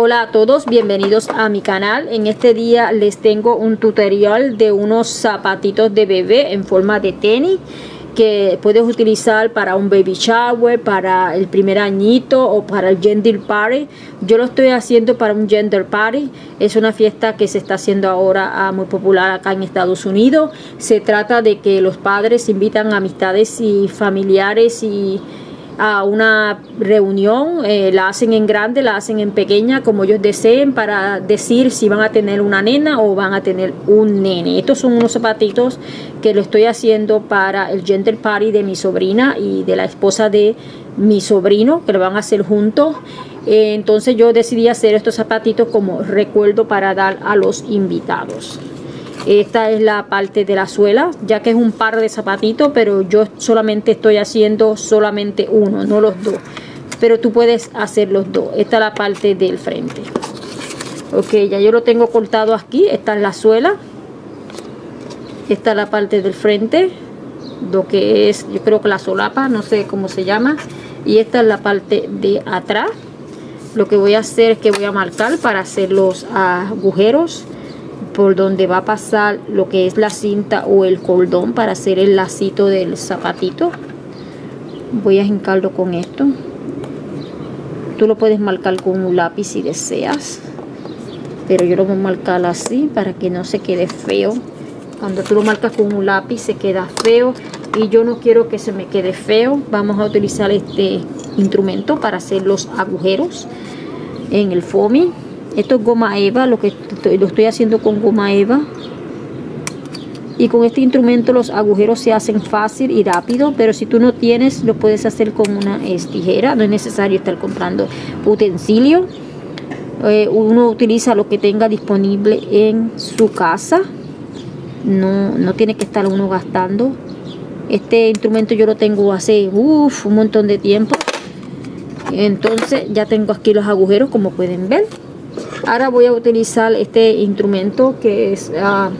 Hola a todos, bienvenidos a mi canal. En este día les tengo un tutorial de unos zapatitos de bebé en forma de tenis que puedes utilizar para un baby shower, para el primer añito o para el gender party. Yo lo estoy haciendo para un gender party. Es una fiesta que se está haciendo ahora ah, muy popular acá en Estados Unidos. Se trata de que los padres invitan amistades y familiares y a una reunión, eh, la hacen en grande, la hacen en pequeña, como ellos deseen, para decir si van a tener una nena o van a tener un nene. Estos son unos zapatitos que lo estoy haciendo para el gender party de mi sobrina y de la esposa de mi sobrino, que lo van a hacer juntos. Eh, entonces yo decidí hacer estos zapatitos como recuerdo para dar a los invitados. Esta es la parte de la suela, ya que es un par de zapatitos, pero yo solamente estoy haciendo solamente uno, no los dos. Pero tú puedes hacer los dos. Esta es la parte del frente. Ok, ya yo lo tengo cortado aquí. Esta es la suela. Esta es la parte del frente. Lo que es, yo creo que la solapa, no sé cómo se llama. Y esta es la parte de atrás. Lo que voy a hacer es que voy a marcar para hacer los agujeros por donde va a pasar lo que es la cinta o el cordón para hacer el lacito del zapatito. Voy a hincarlo con esto. Tú lo puedes marcar con un lápiz si deseas pero yo lo voy a marcar así para que no se quede feo. Cuando tú lo marcas con un lápiz se queda feo y yo no quiero que se me quede feo. Vamos a utilizar este instrumento para hacer los agujeros en el foamy esto es goma eva, lo que lo estoy haciendo con goma eva. Y con este instrumento los agujeros se hacen fácil y rápido, pero si tú no tienes, lo puedes hacer con una tijera. No es necesario estar comprando utensilio. Eh, uno utiliza lo que tenga disponible en su casa. No, no tiene que estar uno gastando. Este instrumento yo lo tengo hace un montón de tiempo. Entonces ya tengo aquí los agujeros como pueden ver ahora voy a utilizar este instrumento que ah,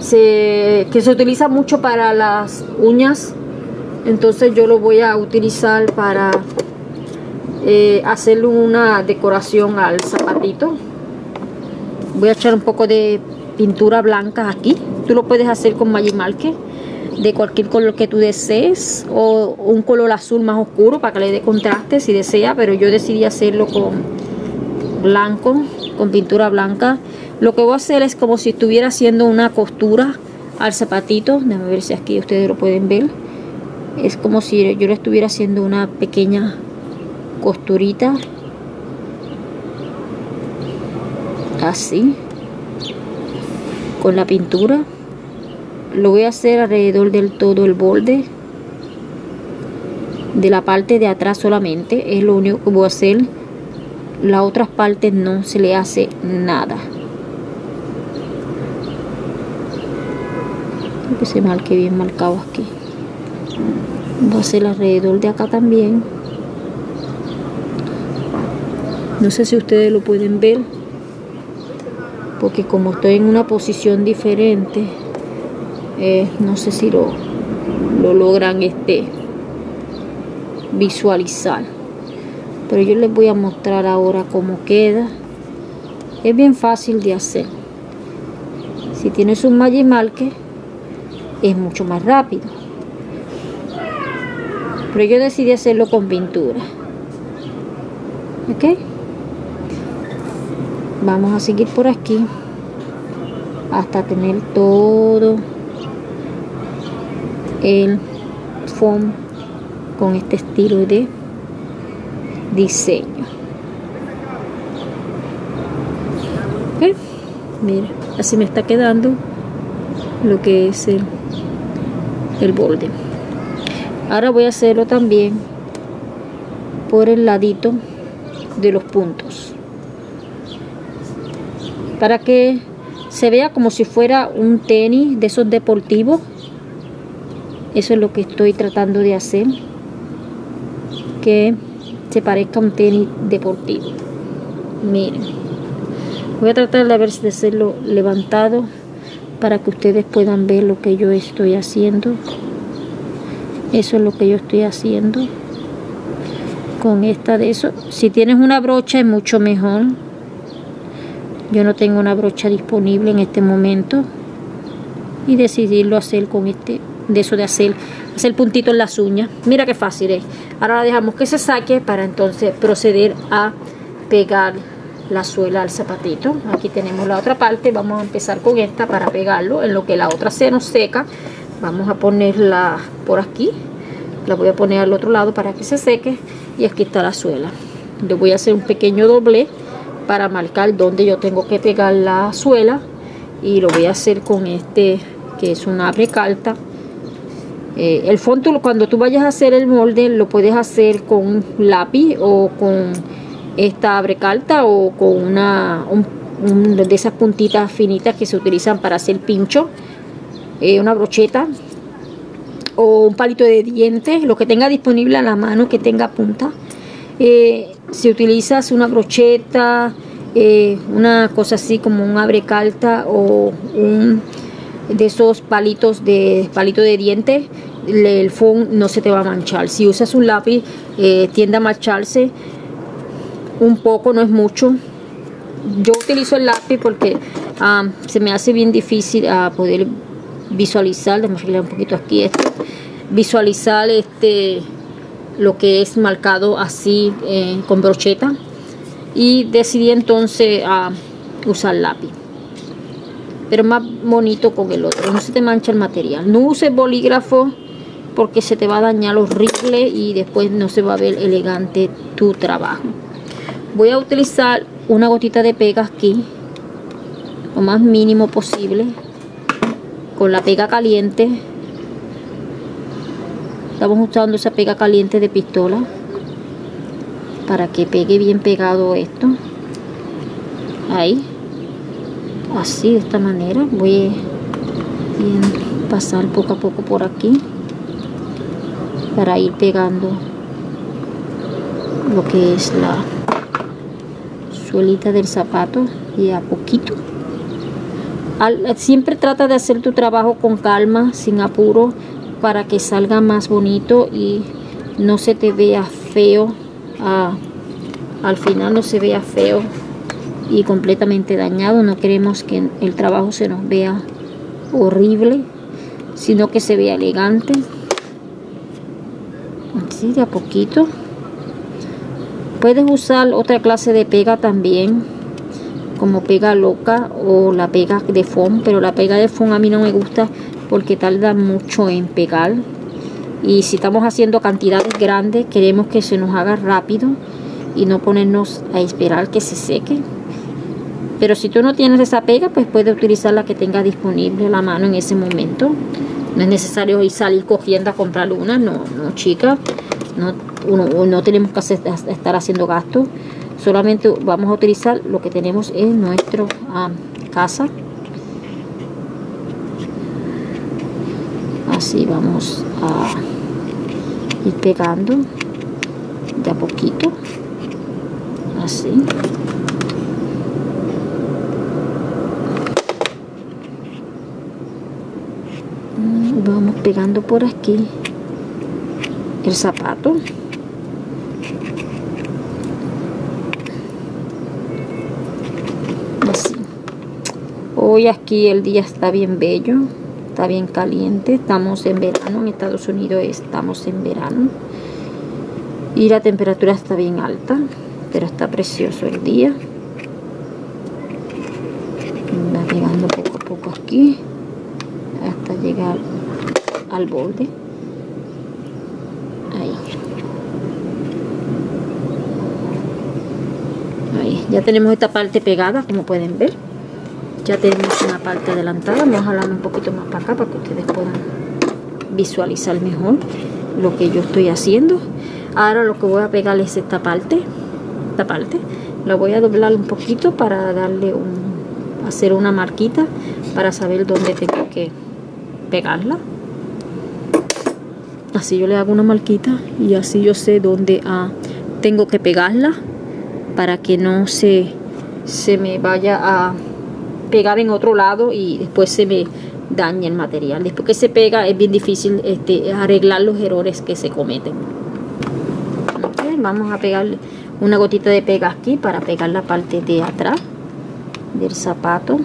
se, que se utiliza mucho para las uñas. Entonces yo lo voy a utilizar para eh, hacerle una decoración al zapatito. Voy a echar un poco de pintura blanca aquí. Tú lo puedes hacer con Magic de cualquier color que tú desees o un color azul más oscuro para que le dé contraste si desea pero yo decidí hacerlo con blanco, con pintura blanca. Lo que voy a hacer es como si estuviera haciendo una costura al zapatito. Déjame ver si aquí ustedes lo pueden ver. Es como si yo le estuviera haciendo una pequeña costurita. Así. Con la pintura. Lo voy a hacer alrededor del todo el borde. De la parte de atrás solamente. Es lo único que voy a hacer la otra parte no se le hace nada. Que se marque bien marcado aquí. Voy a hacer alrededor de acá también. No sé si ustedes lo pueden ver porque como estoy en una posición diferente eh, no sé si lo, lo logran este visualizar pero yo les voy a mostrar ahora cómo queda. Es bien fácil de hacer. Si tienes un Magic es mucho más rápido. Pero yo decidí hacerlo con pintura. Ok vamos a seguir por aquí hasta tener todo el foam con este estilo de diseño. Mira así me está quedando lo que es el, el borde. Ahora voy a hacerlo también por el ladito de los puntos. Para que se vea como si fuera un tenis de esos deportivos. Eso es lo que estoy tratando de hacer. Que se parezca un tenis deportivo. Miren. Voy a tratar de ver de hacerlo levantado para que ustedes puedan ver lo que yo estoy haciendo. Eso es lo que yo estoy haciendo. con esta de eso si tienes una brocha es mucho mejor yo no tengo una brocha disponible en este momento y decidirlo hacer con este de eso de hacer hacer puntito en las uñas. Mira qué fácil es. Ahora dejamos que se saque para entonces proceder a pegar la suela al zapatito. Aquí tenemos la otra parte. Vamos a empezar con esta para pegarlo. En lo que la otra se nos seca vamos a ponerla por aquí. La voy a poner al otro lado para que se seque. Y aquí está la suela. Le voy a hacer un pequeño doble para marcar donde yo tengo que pegar la suela. Y lo voy a hacer con este que es un abre carta eh, el fondo cuando tú vayas a hacer el molde lo puedes hacer con un lápiz o con esta abre carta o con una de esas puntitas finitas que se utilizan para hacer pincho eh, una brocheta o un palito de dientes, lo que tenga disponible a la mano que tenga punta. Eh, si utilizas una brocheta, una cosa así como un abre carta o un de esos palitos de palito de dientes, el foam no se te va a manchar. Si usas un lápiz, eh, tiende a mancharse un poco, no es mucho. Yo utilizo el lápiz porque ah, se me hace bien difícil a ah, poder visualizar, déjame arreglar un poquito aquí esto, visualizar este lo que es marcado así eh, con brocheta y decidí entonces a usar lápiz pero más bonito con el otro. No se te mancha el material. No uses bolígrafo porque se te va a dañar horrible y después no se va a ver elegante tu trabajo. Voy a utilizar una gotita de pega aquí lo más mínimo posible con la pega caliente. Estamos usando esa pega caliente de pistola para que pegue bien pegado esto. Ahí así de esta manera voy a pasar poco a poco por aquí para ir pegando lo que es la suelita del zapato y a poquito siempre trata de hacer tu trabajo con calma, sin apuro, para que salga más bonito y no se te vea feo. Al final no se vea feo y completamente dañado. No queremos que el trabajo se nos vea horrible, sino que se vea elegante. Así de a poquito. Puedes usar otra clase de pega también como pega loca o la pega de foam, pero la pega de foam a mí no me gusta porque tarda mucho en pegar. Y si estamos haciendo cantidades grandes, queremos que se nos haga rápido y no ponernos a esperar que se seque. Pero si tú no tienes esa pega, pues puedes utilizar la que tenga disponible a la mano en ese momento. No es necesario ir salir cogiendo a comprar una, no, no chica. No, no tenemos que estar haciendo gastos solamente vamos a utilizar lo que tenemos en nuestra ah, casa. Así vamos a ir pegando de a poquito. Así vamos pegando por aquí el zapato Hoy aquí el día está bien bello, está bien caliente, estamos en verano, en Estados Unidos estamos en verano. Y la temperatura está bien alta, pero está precioso el día. Va pegando poco a poco aquí, hasta llegar al borde. Ahí. Ya tenemos esta parte pegada, como pueden ver. Ya tenemos una parte adelantada. Vamos a jalar un poquito más para acá para que ustedes puedan visualizar mejor lo que yo estoy haciendo. Ahora lo que voy a pegar es esta parte. Esta parte. La voy a doblar un poquito para darle un hacer una marquita para saber dónde tengo que pegarla así yo le hago una marquita y así yo sé dónde ah, tengo que pegarla para que no se, se me vaya a pegar en otro lado y después se me daña el material. Después que se pega es bien difícil este, arreglar los errores que se cometen. vamos a pegarle una gotita de pega aquí para pegar la parte de atrás del zapato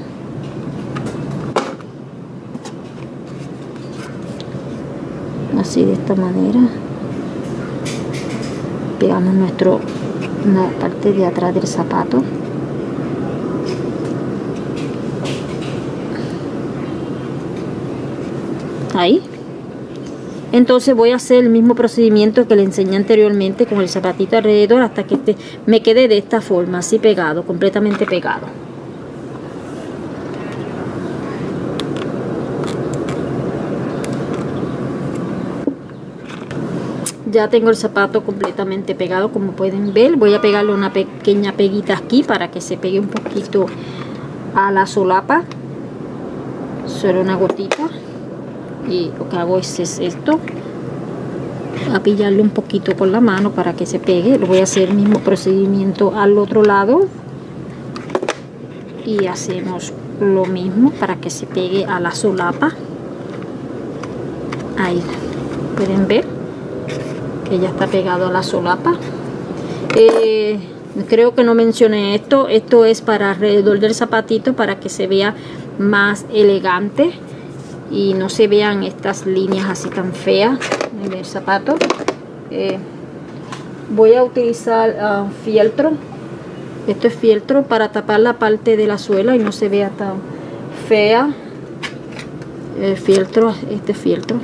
así de esta manera. Pegamos nuestro parte de atrás del zapato. Ahí. Entonces voy a hacer el mismo procedimiento que le enseñé anteriormente con el zapatito alrededor hasta que este me quede de esta forma así pegado completamente pegado ya tengo el zapato completamente pegado como pueden ver. Voy a pegarle una pequeña peguita aquí para que se pegue un poquito a la solapa. Solo una gotita. Y lo que hago es, esto. A pillarle un poquito con la mano para que se pegue. Lo voy a hacer el mismo procedimiento al otro lado. Y hacemos lo mismo para que se pegue a la solapa. Ahí. Pueden ver que ya está pegado a la solapa. Eh, creo que no mencioné esto. Esto es para alrededor del zapatito para que se vea más elegante y no se vean estas líneas así tan feas en el zapato. Eh, voy a utilizar uh, fieltro. Esto es fieltro para tapar la parte de la suela y no se vea tan fea. El fieltro este fieltro.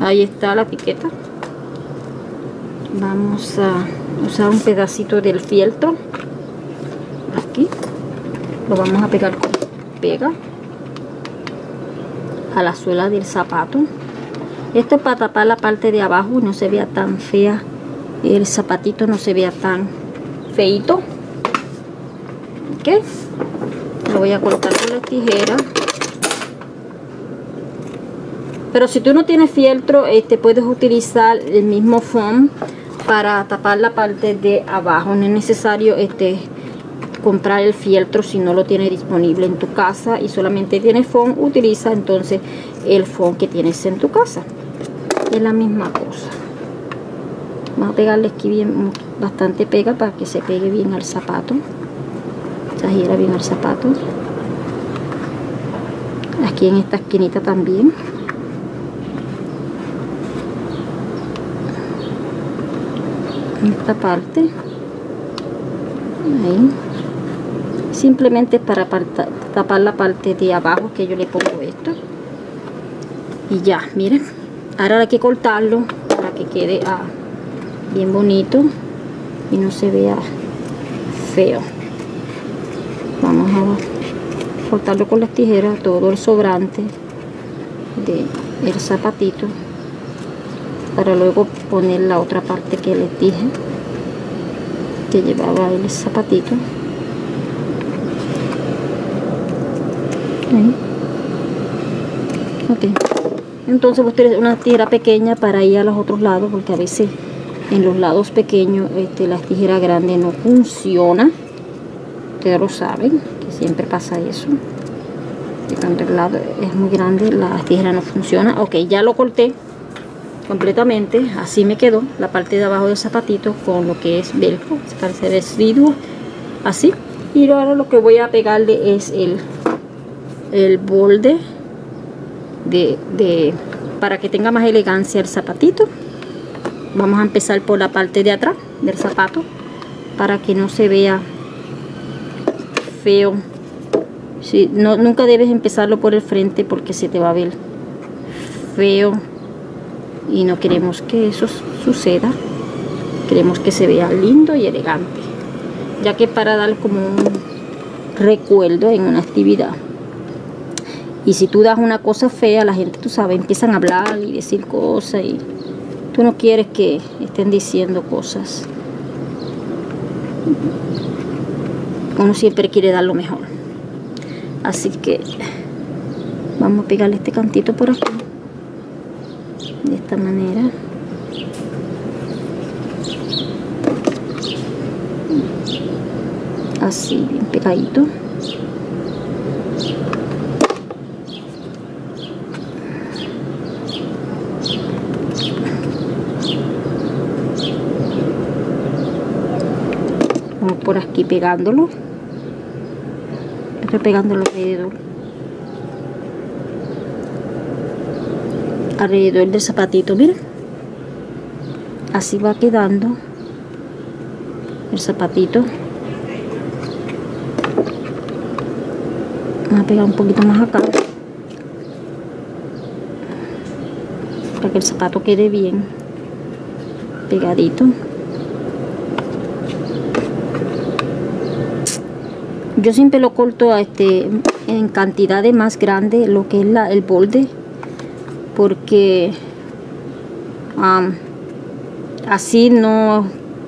Ahí está la etiqueta vamos a usar un pedacito del fieltro. Aquí. Lo vamos a pegar con pega a la suela del zapato. Esto es para tapar la parte de abajo y no se vea tan fea. El zapatito no se vea tan feito. Ok. Lo voy a cortar con la tijera. Pero si tú no tienes fieltro este puedes utilizar el mismo foam para tapar la parte de abajo. No es necesario este comprar el fieltro si no lo tienes disponible en tu casa y solamente tienes foam utiliza entonces el foam que tienes en tu casa. Es la misma cosa. Vamos a pegarle aquí bien bastante pega para que se pegue bien al zapato. Gira bien al zapato. Aquí en esta esquinita también esta parte. Ahí. Simplemente para tapar la parte de abajo que yo le pongo esto. Y ya miren. Ahora hay que cortarlo para que quede ah, bien bonito y no se vea feo. Vamos a cortarlo con las tijeras todo el sobrante de el zapatito para luego poner la otra parte que les dije que llevaba el zapatito. Entonces tenés una tijera pequeña para ir a los otros lados porque a veces en los lados pequeños este, la tijera grande no funciona. Ustedes lo saben que siempre pasa eso. Cuando el lado es muy grande la tijera no funciona ok ya lo corté completamente. Así me quedó la parte de abajo del zapatito con lo que es velcro parece residuo. Así. Y ahora lo que voy a pegarle es el el borde de, de, para que tenga más elegancia el zapatito. Vamos a empezar por la parte de atrás del zapato para que no se vea feo. Si, no, nunca debes empezarlo por el frente porque se te va a ver feo y no queremos que eso suceda. Queremos que se vea lindo y elegante ya que para dar como un recuerdo en una actividad. Y si tú das una cosa fea la gente tú sabes empiezan a hablar y decir cosas y tú no quieres que estén diciendo cosas. Uno siempre quiere dar lo mejor. Así que vamos a pegarle este cantito por aquí de esta manera. Así bien pegadito. Por aquí pegándolo. Estoy pegándolo alrededor alrededor del zapatito miren así va quedando el zapatito. Voy a pegar un poquito más acá para que el zapato quede bien pegadito. Yo siempre lo corto este en cantidades más grandes lo que es la, el borde porque así no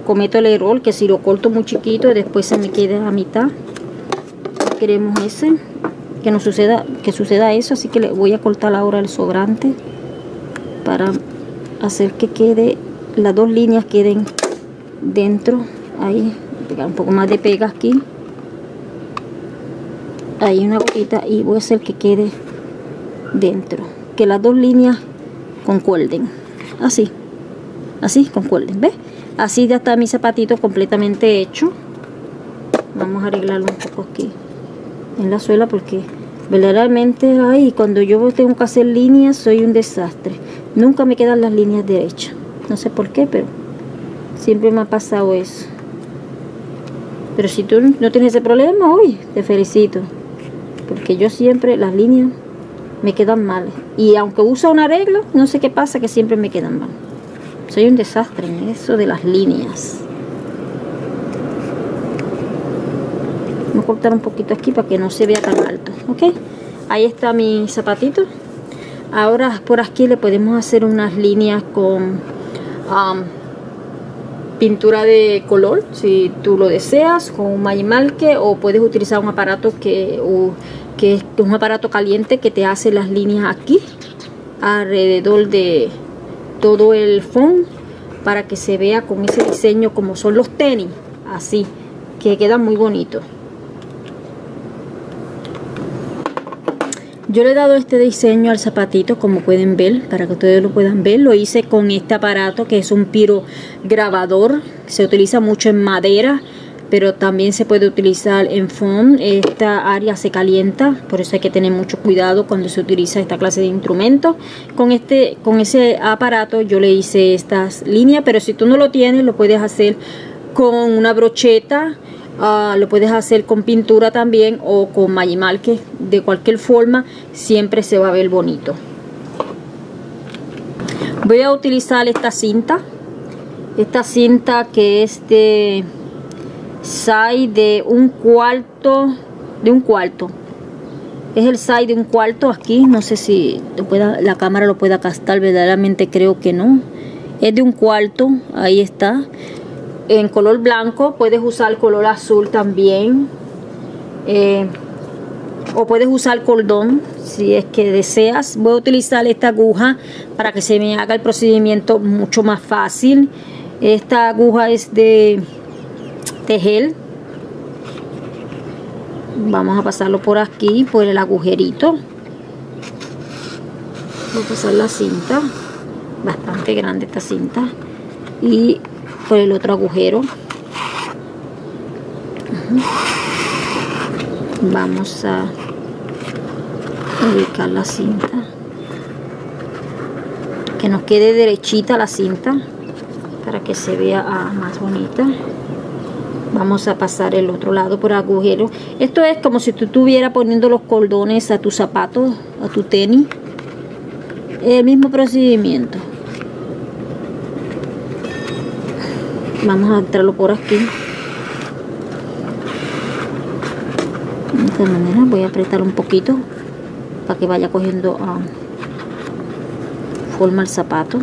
cometo el error que si lo corto muy chiquito después se me quede a mitad. Queremos ese que no suceda que suceda eso así que le voy a cortar ahora el sobrante para hacer que quede las dos líneas queden dentro ahí pegar un poco más de pega aquí. Ahí una gotita y voy a hacer que quede dentro que las dos líneas concuerden. Así. Así concuerden ¿ves? así ya está mi zapatito completamente hecho. Vamos a arreglarlo un poco aquí en la suela porque verdaderamente ahí cuando yo tengo que hacer líneas soy un desastre. Nunca me quedan las líneas derechas. No sé por qué pero siempre me ha pasado eso. Pero si tú no tienes ese problema hoy te felicito. Porque yo siempre las líneas me quedan mal. Y aunque uso un arreglo no sé qué pasa que siempre me quedan mal. Soy un desastre en eso de las líneas. Voy a cortar un poquito aquí para que no se vea tan alto ok ahí está mi zapatito. Ahora por aquí le podemos hacer unas líneas con pintura de color si tú lo deseas con un mayimalque o puedes utilizar un aparato que, que es un aparato caliente que te hace las líneas aquí alrededor de todo el fondo para que se vea con ese diseño como son los tenis así que queda muy bonito. Yo le he dado este diseño al zapatito como pueden ver para que ustedes lo puedan ver. Lo hice con este aparato que es un piro grabador. Se utiliza mucho en madera pero también se puede utilizar en foam. Esta área se calienta por eso hay que tener mucho cuidado cuando se utiliza esta clase de instrumento. Con este con ese aparato yo le hice estas líneas pero si tú no lo tienes lo puedes hacer con una brocheta uh, lo puedes hacer con pintura también o con que de cualquier forma siempre se va a ver bonito. Voy a utilizar esta cinta esta cinta que es de size de un cuarto de un cuarto. Es el size de un cuarto aquí no sé si pueda, la cámara lo pueda castar verdaderamente creo que no. Es de un cuarto ahí está. En color blanco puedes usar color azul también. Eh, o puedes usar cordón si es que deseas. Voy a utilizar esta aguja para que se me haga el procedimiento mucho más fácil. Esta aguja es de tejer vamos a pasarlo por aquí por el agujerito. Voy a pasar la cinta bastante grande esta cinta y por el otro agujero. Vamos a ubicar la cinta. Que nos quede derechita la cinta para que se vea ah, más bonita vamos a pasar el otro lado por agujero. Esto es como si tú estuvieras poniendo los cordones a tus zapatos a tu tenis. El mismo procedimiento. Vamos a entrarlo por aquí. De esta manera voy a apretar un poquito para que vaya cogiendo ah, forma el zapato.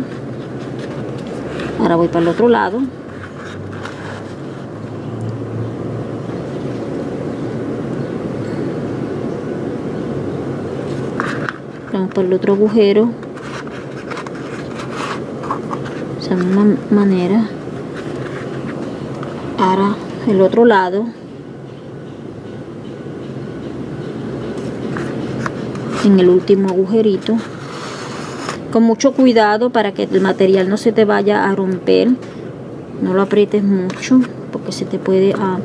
Ahora voy para el otro lado vamos para el otro agujero. De la misma manera. Ahora el otro lado. En el último agujerito. Con mucho cuidado para que el material no se te vaya a romper. No lo aprietes mucho porque se te puede ah,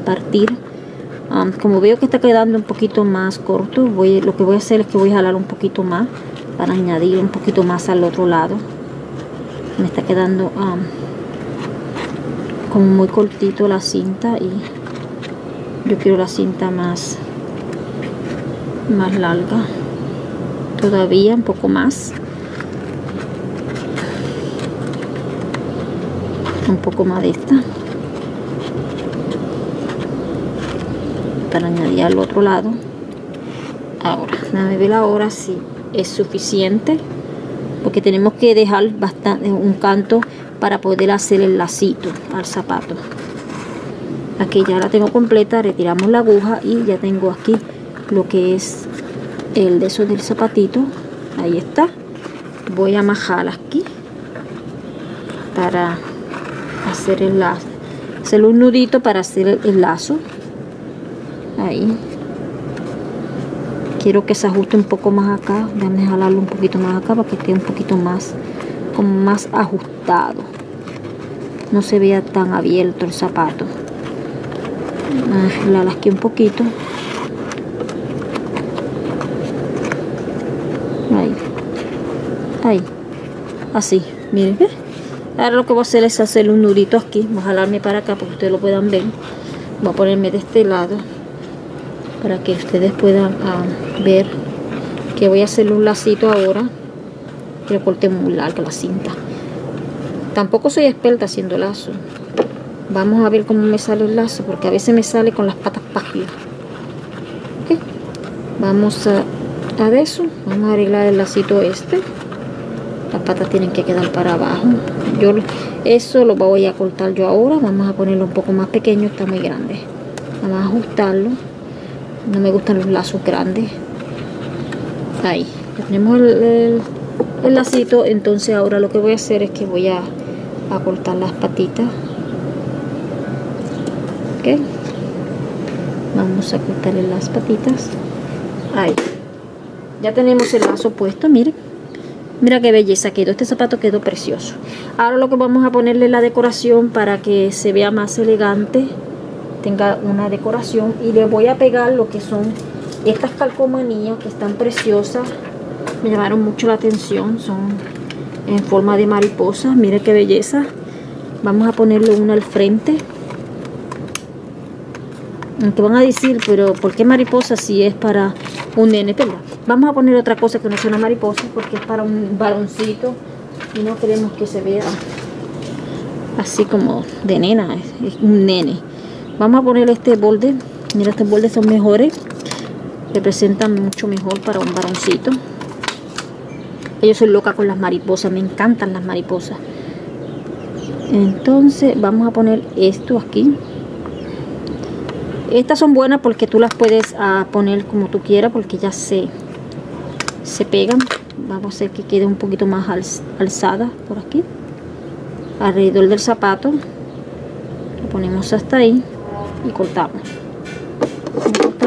como veo que está quedando un poquito más corto lo que voy a hacer es que voy a jalar un poquito más para añadir un poquito más al otro lado. Me está quedando como muy cortito la cinta y yo quiero la cinta más más larga. Todavía un poco más. Un poco más de esta para añadir al otro lado. Ahora déjame ver ahora si es suficiente porque tenemos que dejar bastante un canto para poder hacer el lacito al zapato. Aquí ya la tengo completa retiramos la aguja y ya tengo aquí lo que es el de eso del zapatito. Ahí está. Voy a majar aquí para hacer el lazo. Hacer un nudito para hacer el lazo ahí. Quiero que se ajuste un poco más acá. Déjame jalarlo un poquito más acá para que quede un poquito más como más ajustado. No se vea tan abierto el zapato. La lasqué un poquito. Ahí. Ahí. Así. Miren. Ahora lo que voy a hacer es hacer un nudito aquí. Voy a jalarme para acá para que ustedes lo puedan ver. Voy a ponerme de este lado para que ustedes puedan ah, ver que voy a hacer un lacito ahora que corte muy larga la cinta. Tampoco soy experta haciendo lazo. Vamos a ver cómo me sale el lazo porque a veces me sale con las patas páginas vamos a, a eso. Vamos a arreglar el lacito este. Las patas tienen que quedar para abajo. Yo eso lo voy a cortar yo ahora. Vamos a ponerlo un poco más pequeño está muy grande. Vamos a ajustarlo no me gustan los lazos grandes. Ahí tenemos el, lacito. Entonces ahora lo que voy a hacer es que voy a, a cortar las patitas. Ok vamos a cortarle las patitas. Ahí. Ya tenemos el lazo puesto miren. Mira qué belleza quedó. Este zapato quedó precioso. Ahora lo que vamos a ponerle la decoración para que se vea más elegante tenga una decoración y le voy a pegar lo que son estas calcomanías que están preciosas. Me llamaron mucho la atención son en forma de mariposa mire qué belleza. Vamos a ponerle una al frente. Aunque van a decir pero ¿por qué mariposa si es para un nene? Vamos a poner otra cosa que no sea una mariposa porque es para un varoncito y no queremos que se vea así como de nena es un nene vamos a poner este borde. Mira estos bordes son mejores. Representan mucho mejor para un varoncito. Yo soy loca con las mariposas me encantan las mariposas. Entonces vamos a poner esto aquí. Estas son buenas porque tú las puedes ah, poner como tú quieras porque ya se se pegan. Vamos a hacer que quede un poquito más alzada por aquí. Alrededor del zapato. Lo ponemos hasta ahí y cortamos.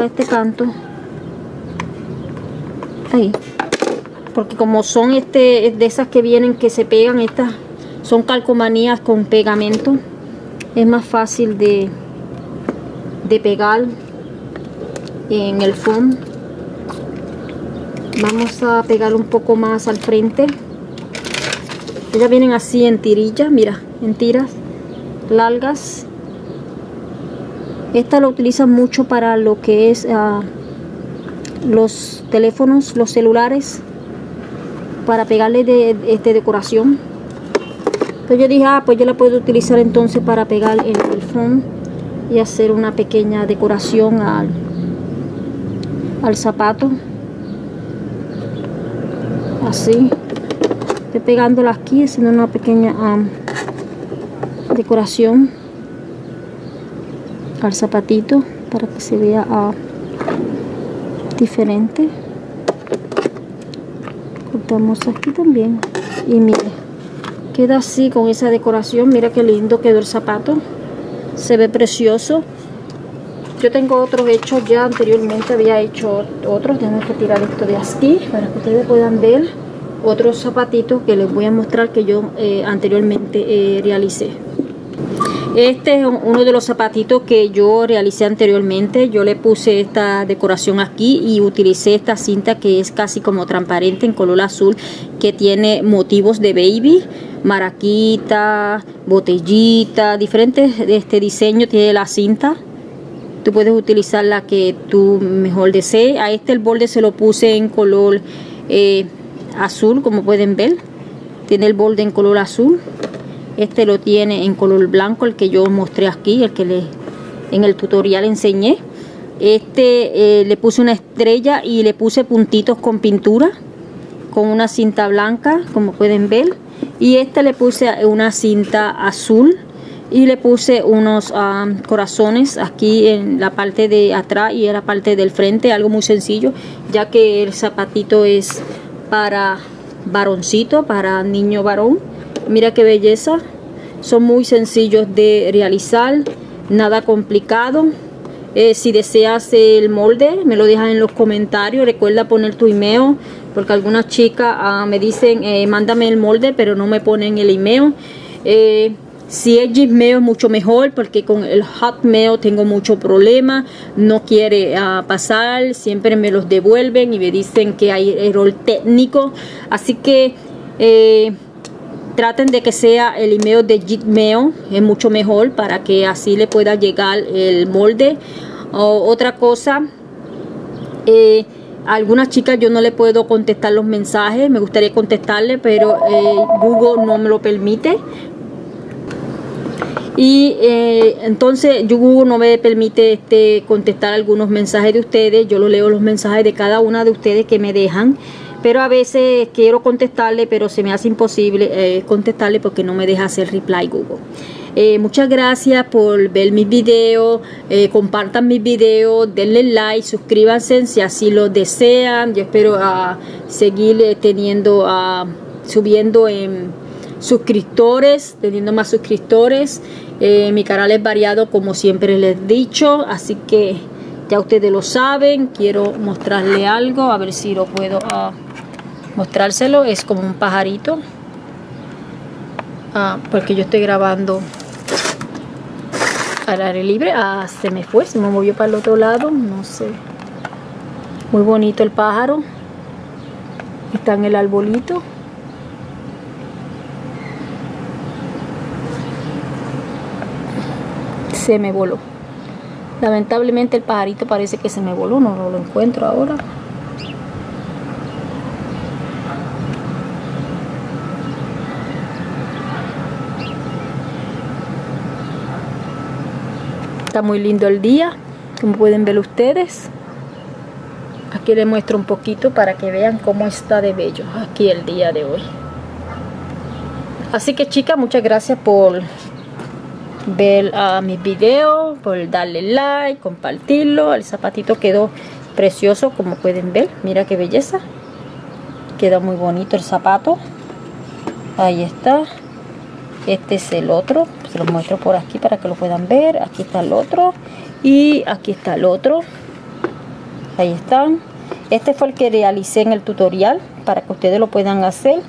Este canto. Ahí. Porque como son este de esas que vienen que se pegan estas son calcomanías con pegamento es más fácil de de pegar en el fondo vamos a pegar un poco más al frente. Ellas vienen así en tirillas mira en tiras largas esta la utilizan mucho para lo que es uh, los teléfonos, los celulares, para pegarle de, este, decoración. Entonces yo dije, ah, pues yo la puedo utilizar entonces para pegar el phone y hacer una pequeña decoración al, al zapato. Así. Estoy pegándola aquí, haciendo una pequeña um, decoración al zapatito para que se vea uh, diferente. Cortamos aquí también. Y mire queda así con esa decoración. Mira qué lindo quedó el zapato. Se ve precioso. Yo tengo otros hechos. Ya anteriormente había hecho otros. Tengo que tirar esto de aquí para que ustedes puedan ver otros zapatitos que les voy a mostrar que yo eh, anteriormente eh, realicé Este es uno de los zapatitos que yo realicé anteriormente. Yo le puse esta decoración aquí y utilicé esta cinta que es casi como transparente en color azul que tiene motivos de baby, maraquita, botellita, diferentes de este diseño tiene la cinta. Tú puedes utilizar la que tú mejor desees. A este el borde se lo puse en color eh, azul, como pueden ver. Tiene el borde en color azul. Este lo tiene en color blanco, el que yo mostré aquí, el que le, en el tutorial enseñé. Este eh, le puse una estrella y le puse puntitos con pintura, con una cinta blanca, como pueden ver. Y este le puse una cinta azul y le puse unos ah, corazones aquí en la parte de atrás y en la parte del frente, algo muy sencillo, ya que el zapatito es para varoncito, para niño varón Mira qué belleza. Son muy sencillos de realizar, nada complicado. Eh, si deseas el molde, me lo dejas en los comentarios. Recuerda poner tu email, porque algunas chicas ah, me dicen, eh, mándame el molde, pero no me ponen el email. Eh, si es Gmail es mucho mejor porque con el Hotmail tengo mucho problema, no quiere ah, pasar, siempre me los devuelven y me dicen que hay error técnico. Así que traten de que sea el email de Gmail, es mucho mejor para que así le pueda llegar el molde. otra cosa, eh, a algunas chicas yo no le puedo contestar los mensajes, me gustaría contestarle, pero eh, Google no me lo permite. Y eh, entonces Google no me permite este, contestar algunos mensajes de ustedes, yo lo leo los mensajes de cada una de ustedes que me dejan pero a veces quiero contestarle, pero se me hace imposible eh, contestarle porque no me deja hacer reply Google. Eh, muchas gracias por ver mis videos, eh, compartan mis videos, denle like, suscríbanse si así lo desean. Yo espero a seguir teniendo, subiendo en suscriptores, teniendo más suscriptores. mi canal es variado como siempre les he dicho, así que ya ustedes lo saben. Quiero mostrarle algo, a ver si lo puedo... Ah, mostrárselo. Es como un pajarito. Ah, porque yo estoy grabando al aire libre. Ah, se me fue, se me movió para el otro lado no sé. Muy bonito el pájaro. Está en el arbolito. Se me voló lamentablemente el pajarito parece que se me voló no lo encuentro ahora Está muy lindo el día, como pueden ver ustedes. Aquí les muestro un poquito para que vean cómo está de bello aquí el día de hoy. Así que chicas, muchas gracias por ver uh, mis videos, por darle like, compartirlo. El zapatito quedó precioso como pueden ver. Mira qué belleza. Queda muy bonito el zapato. Ahí está. Este es el otro se los muestro por aquí para que lo puedan ver aquí está el otro y aquí está el otro ahí están este fue el que realicé en el tutorial para que ustedes lo puedan hacer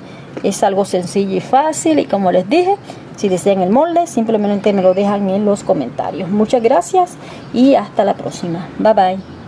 es algo sencillo y fácil y como les dije si desean el molde simplemente me lo dejan en los comentarios. Muchas gracias y hasta la próxima. Bye bye